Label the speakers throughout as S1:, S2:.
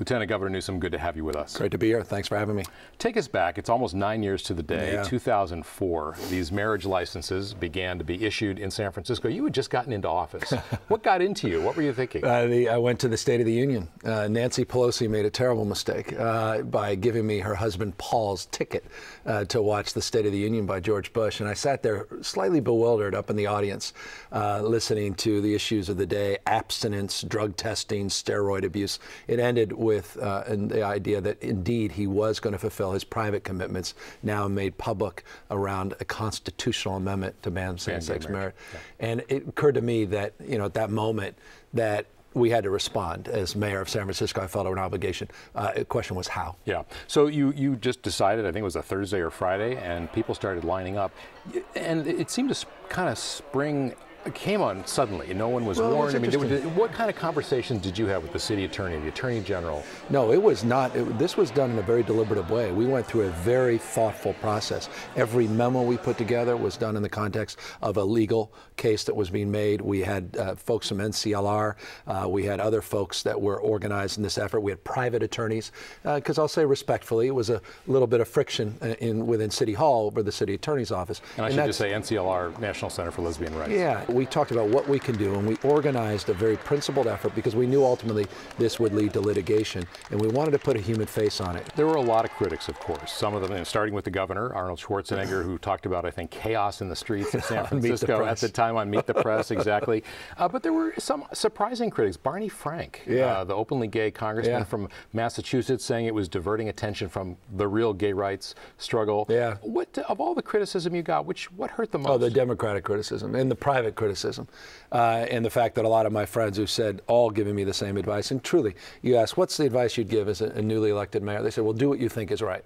S1: Lieutenant Governor Newsom, good to have you with us.
S2: Great to be here. Thanks for having me.
S1: Take us back. It's almost nine years to the day,
S2: Yeah.
S1: 2004. These marriage licenses began to be issued in San Francisco. You had just gotten into office. what got into you? What were you thinking?
S2: Uh, the, I went to the State of the Union. Uh, Nancy Pelosi made a terrible mistake uh, by giving me her husband Paul's ticket uh, to watch the State of the Union by George Bush. And I sat there slightly bewildered up in the audience, uh, listening to the issues of the day abstinence, drug testing, steroid abuse. It ended with uh, and the idea that indeed he was going to fulfill his private commitments, now made public around a constitutional amendment to ban same-sex
S1: marriage.
S2: marriage. And it occurred to me that you know at that moment that we had to respond as mayor of San Francisco. I felt an obligation. Uh, the question was how.
S1: Yeah. So you, you just decided, I think it was a Thursday or Friday, and people started lining up. And it seemed to kind of spring, came on suddenly. No one was
S2: Well,
S1: warned. I mean, were- what kind of conversations did you have with the city attorney, the attorney general?
S2: No, it was not. It, this was done in a very deliberative way. We went through a very thoughtful process. Every memo we put together was done in the context of a legal case that was being made. We had uh, folks from NCLR. Uh, we had other folks that were organized in this effort. We had private attorneys. Because I'll say respectfully, it was a little bit of friction uh, in within City Hall over the city attorney's office.
S1: And I should just say NCLR, National Center for Lesbian Rights.
S2: yeah, we talked about what we can do, and we organized a very principled effort because we knew ultimately this would lead to litigation, and we wanted to put a human face on it.
S1: There were a lot of critics, of course. Some of them, starting with the governor, Arnold Schwarzenegger, who talked about, I think, chaos in the streets of San
S2: Meet the
S1: Francisco at the time on Meet the Press, exactly. Uh, but there were some surprising critics. Barney Frank,
S2: Yeah.
S1: uh, the openly gay congressman
S2: Yeah.
S1: from Massachusetts, saying it was diverting attention from the real gay rights struggle.
S2: Yeah.
S1: What of all the criticism you got, which what hurt the most?
S2: Oh, the Democratic criticism and the private criticism, uh, and the fact that a lot of my friends who said all giving me the same advice. And truly, you ask, what's the advice you'd give as a, a newly elected mayor? They said, well, do what you think is right.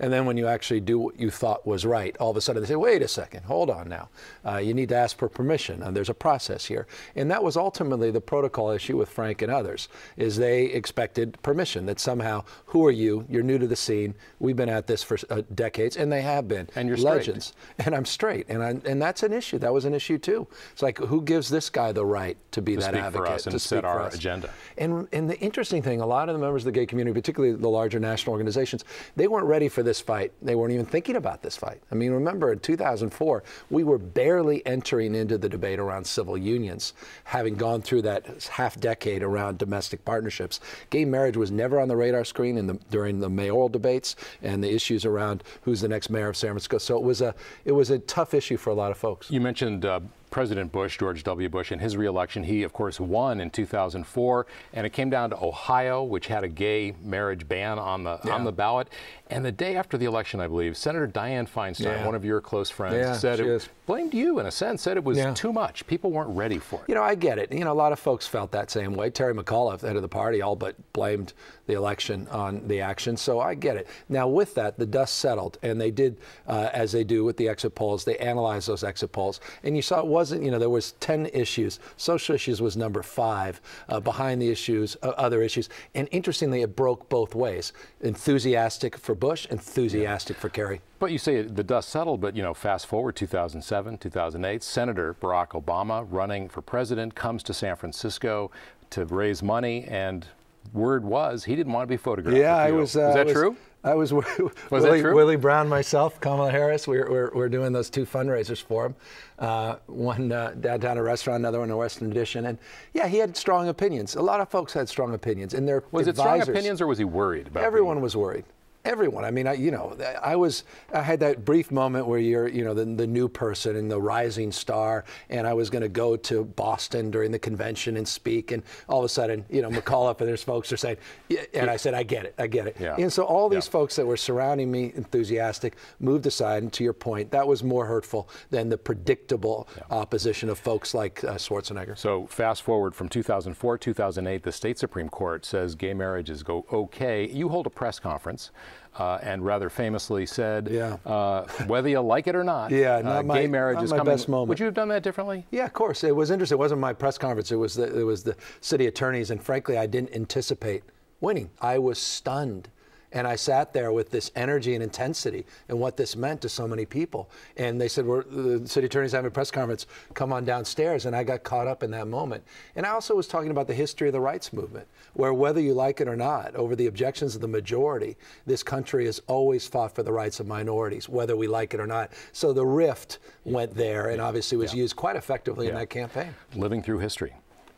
S2: And then when you actually do what you thought was right, all of a sudden they say, wait a second, hold on now. Uh, you need to ask for permission, and there's a process here. And that was ultimately the protocol issue with Frank and others, is they expected permission, that somehow, who are you? You're new to the scene. We've been at this for uh, decades, and they have been.
S1: And you're straight.
S2: legends and I'm straight, and I, and that's an issue. That was an issue too. It's like who gives this guy the right to be
S1: To
S2: that advocate
S1: us and
S2: to
S1: set
S2: speak for
S1: our
S2: us?
S1: agenda.
S2: And and the interesting thing, a lot of the members of the gay community, particularly the larger national organizations, they weren't ready for this fight. They weren't even thinking about this fight. I mean, remember in 2004, we were barely entering into the debate around civil unions, having gone through that half decade around domestic partnerships. Gay marriage was never on the radar screen in the, during the mayoral debates and the issues around who's the next mayor of San Francisco. So it was a it was a tough issue for a lot of folks.
S1: You mentioned uh, President Bush, George W. Bush, in his reelection. He, of course, won in 2004, and it came down to Ohio, which had a gay marriage ban on the
S2: Yeah.
S1: on the ballot. And the day after the election, I believe, Senator Dianne Feinstein,
S2: Yeah.
S1: one of your close friends,
S2: Yeah,
S1: said it
S2: is.
S1: blamed you in a sense, said it was too much. People weren't ready for it.
S2: You know, I get it. You know, a lot of folks felt that same way. Terry McAuliffe, the head of the party, all but blamed the election on the action. So I get it. Now, with that, the dust settled, and they did, uh, as they do with the exit polls, they analyzed those exit polls, and you saw it wasn't. You know, there was ten issues. Social issues was number five uh, behind the issues, uh, other issues, and interestingly, it broke both ways. Enthusiastic for Bush, enthusiastic for Kerry.
S1: But you say the dust settled, but you know, fast forward 2007, 2008, Senator Barack Obama running for president comes to San Francisco to raise money, and word was he didn't want to be photographed.
S2: Yeah, I was. Uh,
S1: was that
S2: was,
S1: true?
S2: I was.
S1: Was that
S2: Willie,
S1: true?
S2: Willie Brown, myself, Kamala Harris. We're, we're, we're doing those two fundraisers for him. Uh, one uh, downtown a restaurant, another one a Western Addition, and yeah, he had strong opinions. A lot of folks had strong opinions, and their
S1: Was it strong opinions, or was he worried about?
S2: Everyone
S1: being-
S2: was worried. Everyone. I mean, I, you know, I was. I had that brief moment where you're, you know, the, the new person and the rising star, and I was going to go to Boston during the convention and speak, and all of a sudden, you know, McAuliffe and there's folks are saying, yeah, and I said, I get it, I get it.
S1: Yeah.
S2: And so all these
S1: Yeah.
S2: folks that were surrounding me, enthusiastic, moved aside. And to your point, that was more hurtful than the predictable opposition of folks like uh, Schwarzenegger.
S1: So fast forward from 2004, 2008, the state Supreme Court says gay marriage is go okay. You hold a press conference. Uh, and rather famously said,
S2: Yeah.
S1: uh, whether you like it or not,
S2: Yeah,
S1: uh,
S2: my-
S1: gay marriage
S2: not
S1: is
S2: my
S1: coming.
S2: best moment.
S1: Would you have done that differently?
S2: Yeah, of course. It was interesting. It wasn't my press conference. It was the, it was the city attorneys, and frankly, I didn't anticipate winning. I was stunned And I sat there with this energy and intensity and what this meant to so many people. And they said, We're, the city attorney's having a press conference, come on downstairs. And I got caught up in that moment. And I also was talking about the history of the rights movement, where whether you like it or not, over the objections of the majority, this country has always fought for the rights of minorities, whether we like it or not. So the rift went there and obviously was
S1: Yeah.
S2: used quite effectively in that campaign.
S1: Living through history.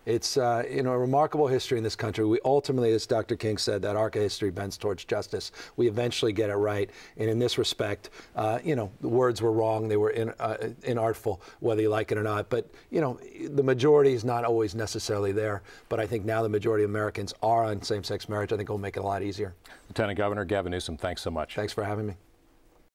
S2: It's uh, you know a remarkable history in this country. We ultimately, as Dr. King said, that arc of history bends towards justice. We eventually get it right, and in this respect, uh, you know, the words were wrong. They were in, uh, inartful, whether you like it or not. But you know, the majority is not always necessarily there. But I think now the majority of Americans are on same-sex marriage. I think it will make it a lot easier.
S1: Lieutenant Governor Gavin Newsom, thanks so much.
S2: Thanks for having me.